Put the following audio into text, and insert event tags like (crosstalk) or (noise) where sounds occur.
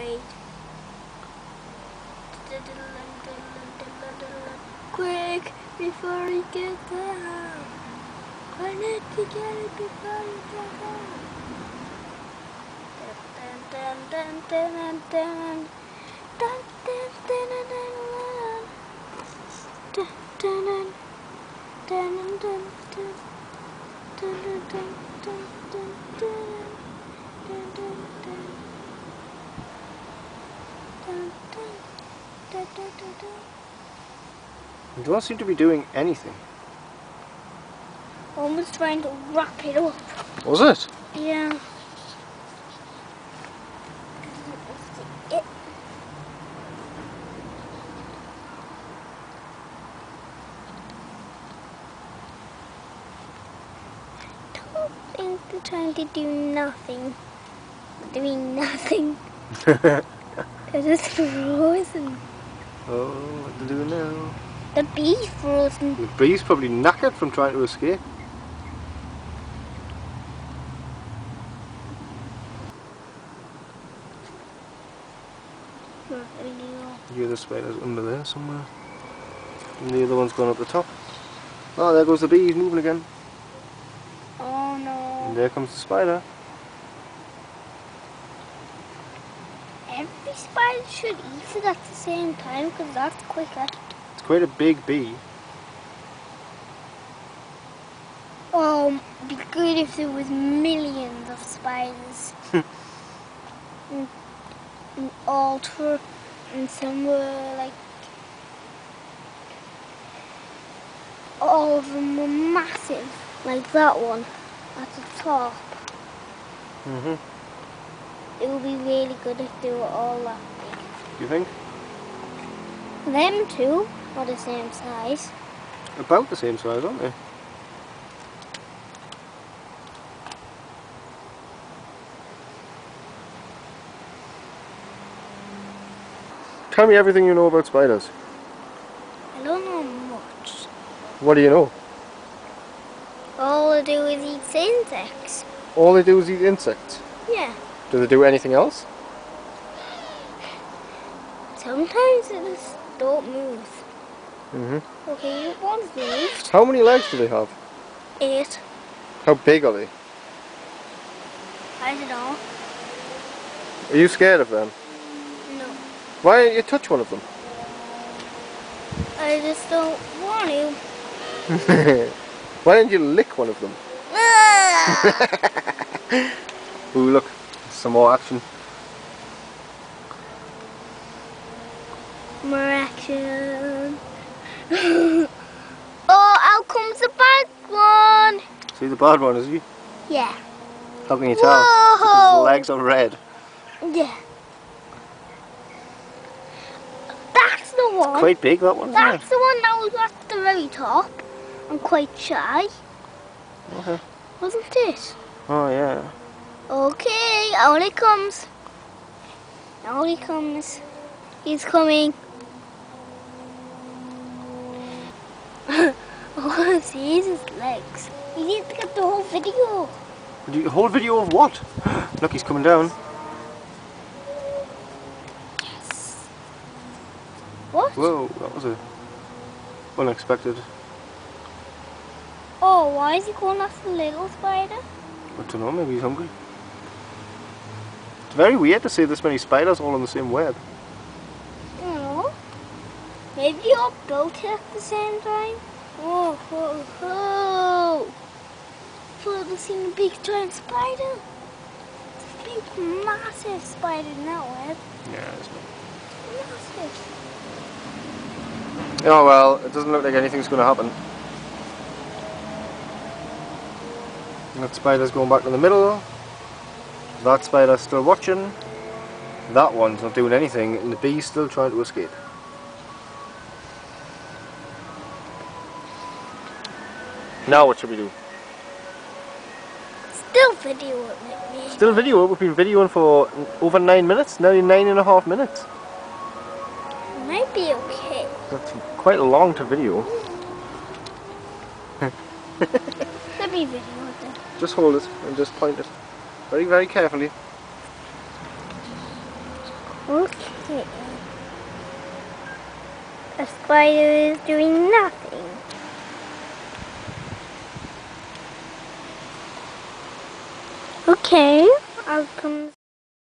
afraid. Quick, before he gets out. I need to get it before he gets dun. Dun, dun, dun, dun, dun, dun. Dun, dun, dun. Dun, dun, dun, dun. Dun, dun, dun, dun, dun, dun. Dun, dun, dun. Dun, dun. Dun, dun, dun, dun. You don't seem to be doing anything. Almost trying to wrap it up. Was it? Yeah. It. Don't think they're trying to do nothing. Doing nothing. (laughs) They're just frozen. Oh, what to do now? The bee's frozen. The bee's probably knackered from trying to escape. Really. The other spider's under there somewhere. And the other one's gone up the top. Oh, there goes the bee, he's moving again. Oh And no. there comes the spider. Every spider should eat it at the same time because that's quicker. It's quite a big bee. Oh, it'd be good if there was millions of spiders. (laughs) and, and all through, and some were like, all of them were massive, like that one at the top. Mm-hmm. It would be really good if they were all that You think? Them two are the same size. About the same size, aren't they? Tell me everything you know about spiders. I don't know much. What do you know? All they do is eat insects. All they do is eat insects. Do they do anything else? Sometimes they just don't move. Mm-hmm. Okay, one's moved. How many legs do they have? Eight. How big are they? I don't know. Are you scared of them? No. Why don't you touch one of them? I just don't want to. (laughs) Why don't you lick one of them? (laughs) Ooh, look, some more action. More action. (gasps) oh, out comes the bad one. See the bad one, is he? Yeah. How can you tell? Whoa. his legs are red. Yeah. That's the one. Quite big, that one? That's the one that was at the very top. I'm quite shy. Okay. Wasn't it? Oh, yeah. Okay, out he comes. Out he comes. He's coming. (laughs) oh, (laughs) see his legs. You need to get the whole video. The whole video of what? (gasps) Look, he's coming down. Yes. What? Whoa, that was a unexpected. Oh, why is he going after the little spider? I don't know, maybe he's hungry. It's very weird to see this many spiders all on the same web. No. Maybe you all built it at the same time. Oh, oh, oh. Thought I'd seen a big giant spider. It's a big, massive spider in that web. Yeah, it's Massive. Oh well, it doesn't look like anything's going to happen. That spider's going back in the middle. That spider's still watching. That one's not doing anything, and the bee's still trying to escape. Now what should we do? Still video it with me. Still video. We've been videoing for over nine minutes, nearly nine and a half minutes. Might be okay. That's quite long to video. (laughs) Let me video it. Just hold it and just point it very, very carefully. Okay. A spider is doing nothing. Okay, I'll come.